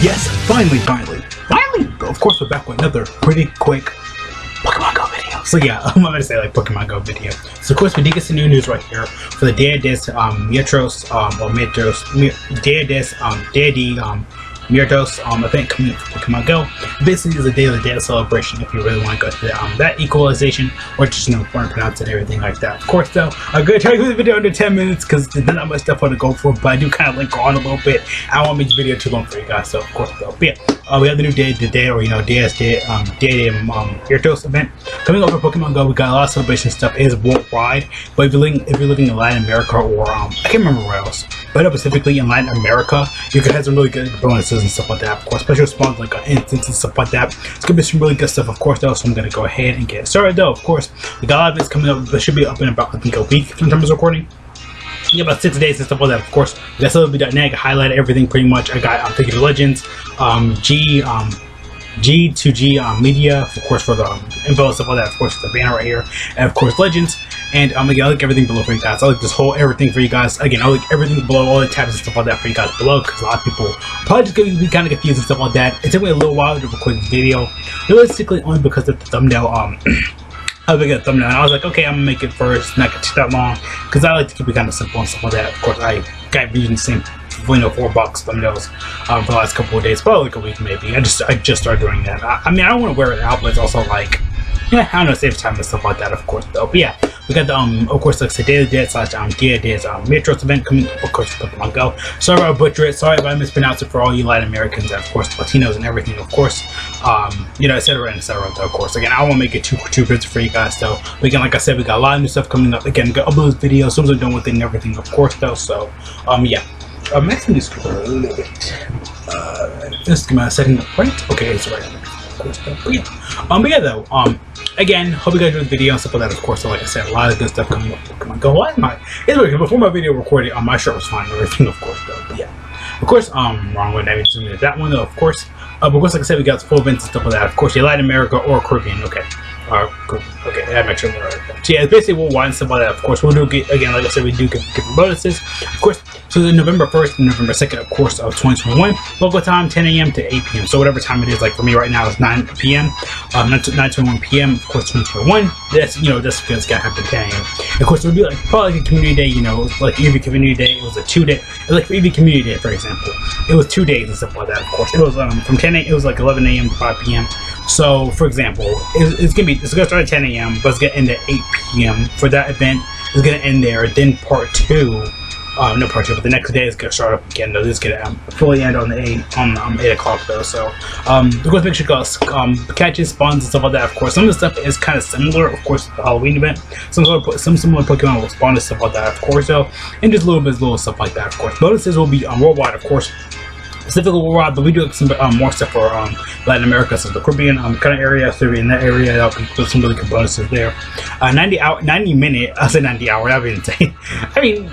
Yes, finally, finally, finally, of course we're back with another pretty quick Pokemon Go video. So yeah, I'm gonna say like Pokemon Go video. So of course we did get some new news right here for the Dia des um, Metros um, or Metros Dia des um, Dia um, Mirados um, event coming up for Pokemon Go. Basically, it's a daily data celebration if you really want to go to the, um, that equalization or just you know to pronounce and everything like that. Of course, though, I'm gonna try to do the video under 10 minutes because there's not much stuff I want to go for, but I do kind of link on a little bit. I don't want to make the video too long for you guys, so of course, though. But yeah, uh, we have the new day, the day, or you know, DS Day, um, Day um, Gyarados event coming over Pokemon Go. We got a lot of celebration stuff. It is worldwide, but if you're living, if you're living in Latin America or um, I can't remember where else, but specifically in Latin America, you can have some really good bonuses and stuff like that. Of course, special spawns like uh, incense and stuff like that. It's gonna be some really good stuff, of course, though. So I'm gonna go ahead and get started, though. Of course, we got a lot of this coming up. It should be up in about I think a week in terms of recording yeah, about six days and stuff like that. Of course, got Serebii.net. I highlight everything pretty much. I got I'm thinking Legends, um, G, um, G2G um, Media, of course, for the um, info and stuff like that. Of course, the banner right here, and of course, Legends. And um, again, I like everything below for you guys. I'll like this whole everything for you guys. Again, I'll like everything below, all the tabs and stuff like that for you guys below, because a lot of people probably just gonna be kind of confused and stuff like that. It took me a little while to record this video, realistically, only because of the thumbnail. Um. how big a thumbnail. And I was like, okay, I'm gonna make it first, not gonna take that long, because I like to keep it kind of simple and stuff like that. Of course, I got using the same, know, four box thumbnails um, for the last couple of days, probably like a week maybe. I just, I just started doing that. I, I mean, I don't want to wear it out, but it's also like, yeah, I don't know, save time and stuff like that, of course, though. But yeah, we got the, um, of course, like I Daily Dead slash um, Gear Dead's um, Metros event coming, of course, Pokemon Go. Sorry I butcher it. Sorry if I mispronounce it for all you Latin Americans and, of course, Latinos and everything, of course. Um, you know, etc. etc. Of course, again, I won't make it too too busy for you guys, though. But again, like I said, we got a lot of new stuff coming up. Again, got upload videos, some are done with it and everything, of course, though. So, um, yeah. I'm asking this a little bit. Uh, just give me a second. Right? Okay, it's right. But yeah. Um, but yeah, though. Um, again, hope you guys enjoyed the video and stuff like that. Of course, so like I said, a lot of good stuff coming up. Come on, go. I? It's weird. Before my video recorded, um, my shirt was fine everything, of course, though. But yeah. Of course, um, wrong one. I mean, that one, though. Of course. Uh, but of course, like I said, we got full events and stuff like that. Of course, yeah, Latin America or Caribbean. Okay. Uh, okay, that makes sure. So yeah, basically worldwide and stuff like that. Of course, we'll do get again, like I said, we do get different bonuses. Of course, so the November 1st and November 2nd, of course, of 2021, local time 10 a.m. to 8 p.m. So whatever time it is, like for me right now, it's 9 p.m. Um, 9 21 p.m. Of course, 2021. That's you know that's it's gotta happen 10 a.m. Of course, it would be like probably like a community day. You know, like EV Community Day. It was a two day. Like for Community Day, for example, it was two days and stuff like that. Of course, it was um, from 10 a. It was like 11 a.m. to 5 p.m. So, for example, it's, it's gonna be it's gonna start at 10 a.m. but it's gonna end at 8 p.m. for that event. It's gonna end there. Then part two, uh, no part two, but the next day is gonna start up again. Though is gonna um, fully end on the eight on um, 8 o'clock though. So, um, make sure you guys um catches, spawns, and stuff like that. Of course, some of the stuff is kind of similar. Of course, the Halloween event. Some sort of, some similar Pokemon will spawn and stuff like that. Of course, though, and just little bit, little stuff like that. Of course, bonuses will be um, worldwide. Of course specifically worldwide, but we do some um, more stuff for um, Latin America, so the Caribbean um, kind of area. So in that area, be put some really good bonuses there. Uh, 90 hour, 90 minute. I said 90 hour. That'd be insane. I mean,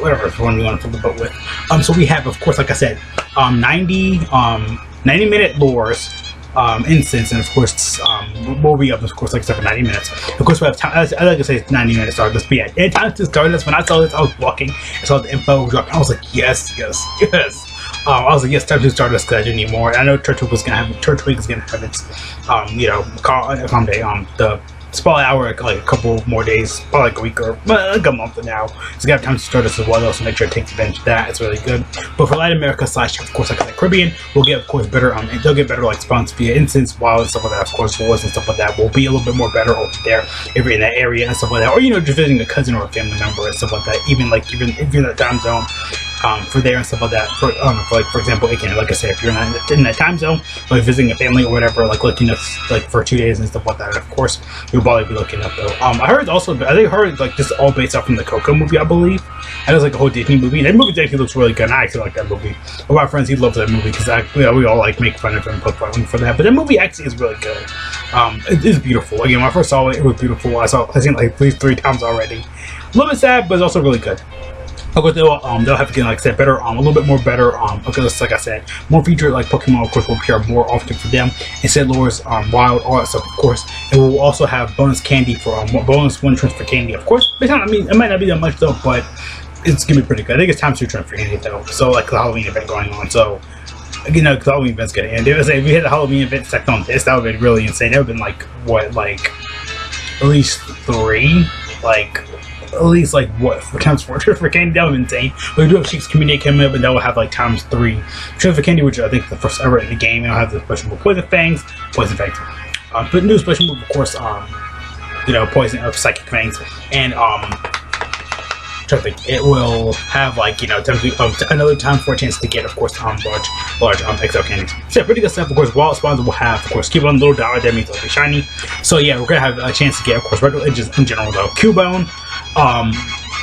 whatever. One we want to fill the boat with. Um, so we have, of course, like I said, um, 90 um 90 minute lures. Um, incense, and of course, um, we'll be up, of course, like I for 90 minutes. Of course, we have time, I like to say 90 minutes start this, but yeah, time to start this. When I saw this, I was walking, I saw the info drop, I was like, yes, yes, yes. Um, I was like, yes, time to start this because I do need more. I know Turtwig was gonna have Turtwig is gonna have its, um, you know, call, day, um, the spot hour like, a couple more days, probably like a week or like a month from now. So you have time to start this as well, so make sure it takes advantage of that. It's really good. But for Latin America slash, of course, like the Caribbean, we'll get, of course, better. Um, they'll get better like spawns via incense, wild and stuff like that. Of course, wars and stuff like that will be a little bit more better over there if you're in that area and stuff like that, or you know, just visiting a cousin or a family member and stuff like that. Even like even if you're in that time zone, um, for there and stuff like that. For, um, for like for example, again, like I said, if you're not in that time zone, like visiting a family or whatever, like looking up like for two days and stuff like that. Of course, you'll probably be looking up though. Um, I heard also, I think I heard like this all based off from the Coco movie, I believe. And it's like a whole Disney movie. And that movie actually looks really good. And I actually like that movie. One of my friends, he loves that movie because you know, we all like make fun of him fun for that. But that movie actually is really good. Um, it is beautiful. Again, when I first saw it, it was beautiful. I saw, I seen it like at least three times already. A little bit sad, but it's also really good. Of course, they'll, um, they'll have to get, like I said, better, um, a little bit more better, um, because like I said, more featured like Pokemon, of course, will appear more often for them. Instead, lures, um, wild, all that stuff, of course. And we'll also have bonus candy for, um, bonus one transfer candy, of course. Not, I mean, it might not be that much though, but it's gonna be pretty good. I think it's time to transfer candy though. So like the Halloween event going on, so you know, because Halloween event's. And they would say if we had a Halloween event stacked on this, that would have been really insane. That would have been like what, like at least three, like at least like what four times four for candy that be insane. But we do have Shinx's community coming up, and that will have like times three. Trip for candy, which I think is the first ever in the game. It'll have the special move Poison Fangs, Poison Fangs. Um, but new special move, of course, um, you know, Poison of Psychic Fangs, and um. It will have like you know um, another time for a chance to get, of course, um, large, large um, XL candies. So yeah, pretty good stuff. Of course, Wild Spawns will have, of course, Cubone, Little Dollar. That means it'll be shiny. So yeah, we're gonna have a chance to get, of course, regular edges in general though. Cubone, um,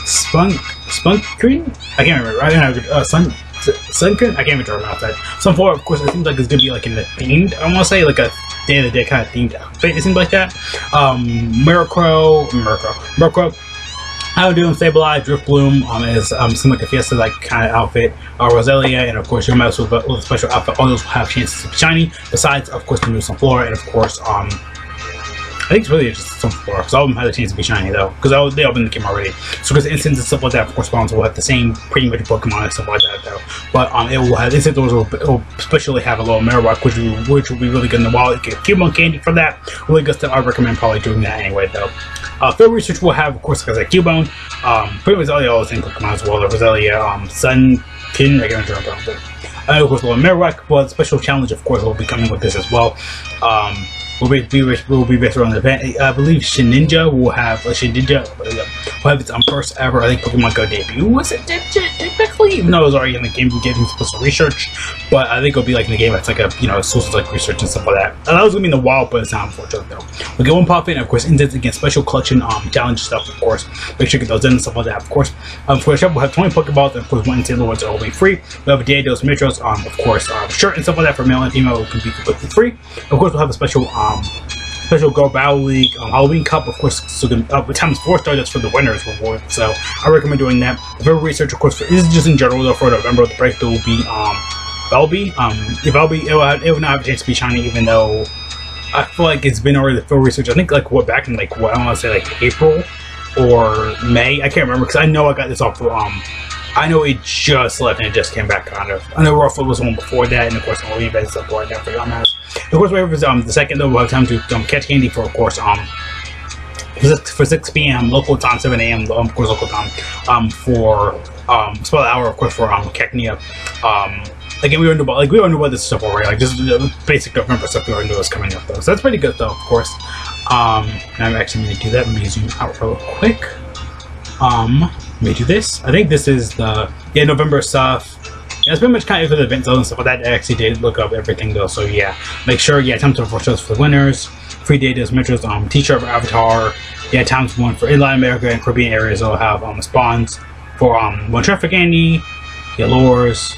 Spunk, Spunk Green. I can't remember. I don't know. Uh, Sun. Sunkern? I can't even remember that. Some four, of course, it seems like it's gonna be like in the themed. I want to say like a Day of the Dead kind of themed outfit. It seems like that. Um, Murkrow, Murkrow, Murkrow, how doing Sableye, Drifloon um, is um, seem like a Fiesta like kind of outfit. Uh, Roselia, and of course your mouse with, a special outfit. All those will have chances to be shiny. Besides, of course, the new Sunflora, and of course, um, I think it's really just Sunflora because all of them have a chance to be shiny though, because they all been in the game already. So because instants and stuff like that, of course, spawns will have the same pretty much Pokemon and stuff like that though. But um, it will have instant doors will, will especially have a little Marowak, which will, which will be really good in the wild. You get Cubone candy for that. Really good stuff. I recommend probably doing that anyway though. Uh, field research will have, of course, because like Cubone, um, pretty much all the same Pokemon as well. The Roselia, um, Sunkern, I can't remember, but uh, of course, the Marowak, but special challenge, of course, will be coming with this as well. Um, will be, be will be based around the event. I believe Shedinja will have a Shedinja will have its um, first ever I think Pokemon Go debut. Was it technically? Even though it was already in the game, we getting supposed to research, but I think it'll be like in the game. It's like a you know sources like research and stuff like that. And that was gonna be in the wild, but it's not unfortunate though. We get one pop in, of course, indents against special collection um challenge stuff, of course. Make sure you get those in and stuff like that, of course. Um, for the shop, we'll have 20 Pokeballs, and of course, one Taylor Lords are free. We have a Diados Metros, um, of course, um, shirt and stuff like that for male and female can be completely free. Of course, we'll have a special um special Go Battle League um, Halloween Cup, of course, so the, uh, times four star that's for the winners reward. So I recommend doing that. For research, of course, for, this is just in general though. For November, the break there will be um, Belby. Um, if Belby, it will, it will not have a chance to be shiny, even though I feel like it's been already the full research. I think like what back in like what I want to say like April or May. I can't remember because I know I got this off for um. I know he just left and it just came back kind of. I know Ruffle was one before that, and of course, Halloween events stuff like that for y'all of course, wait for um, the second though, we'll time to um, catch candy for, of course, um, for 6 p.m. local time, 7 a.m. Um, of course, local time, um, for um, an hour, of course, for um, Cacnea. Um, again, we know about like we already know about this stuff already, like just the basic November stuff we already know is coming up though. So that's pretty good though, of course. Um, I'm actually going to do that. Let me zoom out real quick. Um, let me do this. I think this is the yeah November stuff. Yeah, it's pretty much kind of for the event zone and stuff like that. I actually did look up everything though, so yeah. Make sure, yeah, time to for shows for the winners. Free data metros, um, t-shirt avatar. Yeah, times one for Latin America and Caribbean areas. I'll have um spawns for um one traffic Andy, get lures.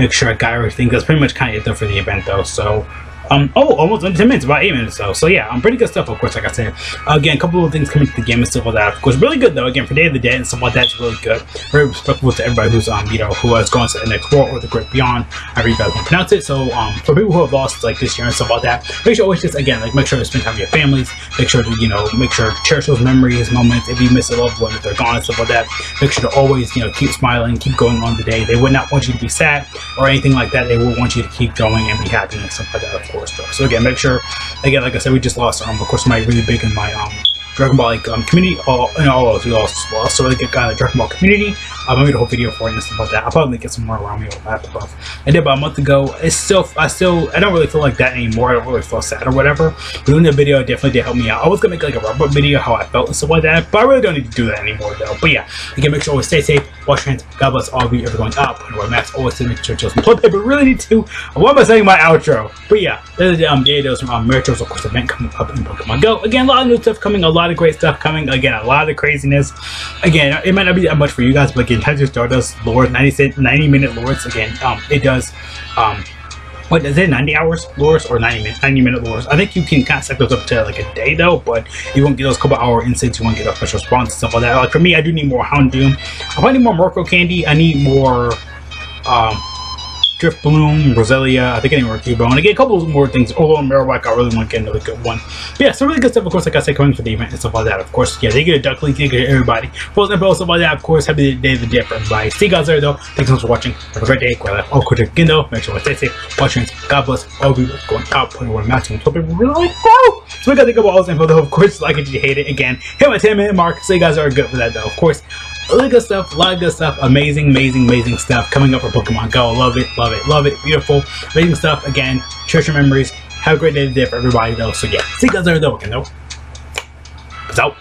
Make sure I got everything. That's pretty much kind of it though for the event though. So um, oh, almost 10 minutes, about 8 minutes though. So yeah, um, pretty good stuff, of course, like I said. Again, a couple of things coming to the game and stuff like that. Of course, really good though. Again, for Day of the Dead and stuff like that, it's really good. Very respectful to everybody who's, um, you know, who has gone to the next world or the great beyond, however you guys want to pronounce it. So, um, for people who have lost, like, this year and stuff like that, make sure always just, again, like, make sure to spend time with your families. Make sure to, you know, make sure to cherish those memories, moments. If you miss a loved one, if they're gone and stuff like that, make sure to always, you know, keep smiling, keep going on the day. They would not want you to be sad or anything like that. They would want you to keep going and be happy and stuff like that, of course, So, again, make sure, again, like I said, we just lost, um, of course, my really big in my, um, Dragon Ball like um, community, all and all those we lost well. So really good guy, the Dragon Ball community. I made a whole video for it and stuff like that. I'll probably get some more around me after buff. I did about a month ago. It's still, I still, I don't really feel like that anymore. I don't really feel sad or whatever. Doing the video definitely did help me out. I was gonna make like a rubber video how I felt and stuff like that, but I really don't need to do that anymore though. But yeah, again, make sure always stay safe, wash your hands. God bless all of you ever going up. And wear masks always make sure to toilet paper. Really need to. Why am I saying my outro? But yeah, this there's um, Dados from um, Meritos, of course, event coming up in Pokemon Go. Again, a lot of new stuff coming, a lot of great stuff coming. Again, a lot of craziness. Again, it might not be that much for you guys, but again, Times of Stardust lore 90, 90 minute lures again um it does um what is it 90 hours lures or 90 minute 90 minute i think you can kind of set those up to like a day though but you won't get those couple hour insights you won't get a special spawns and stuff like that. Like for me i do need more houndoom. I probably need more Murkrow candy i need more um Drifloon, Roselia, I think anywhere Cubone. And again, a couple more things. Although Marowak, I really want to get another good one. But yeah, some really good stuff, of course, like I said, coming for the event and stuff like that. Of course, yeah, they get a Duck League, they get everybody. Frozen Emperor, stuff like that, of course. Happy day of the day for everybody. See you guys there, though. Thanks so much for watching. Have a great day. Great life. All again, though. Make sure to stay safe. Watch God bless all of you going out, putting one matching. Hope people really whoa! So we got to think about all this info, though. Of course, like it, you hate it. Again, hit my 10 minute mark. So you guys are good for that, though. Of course, really good stuff, a lot of good stuff, amazing, amazing, amazing stuff coming up for Pokemon Go. Love it, love it, love it, beautiful, amazing stuff. Again, treasure memories. Have a great day today for everybody though. So yeah, see you guys later though. Okay, no. Peace out.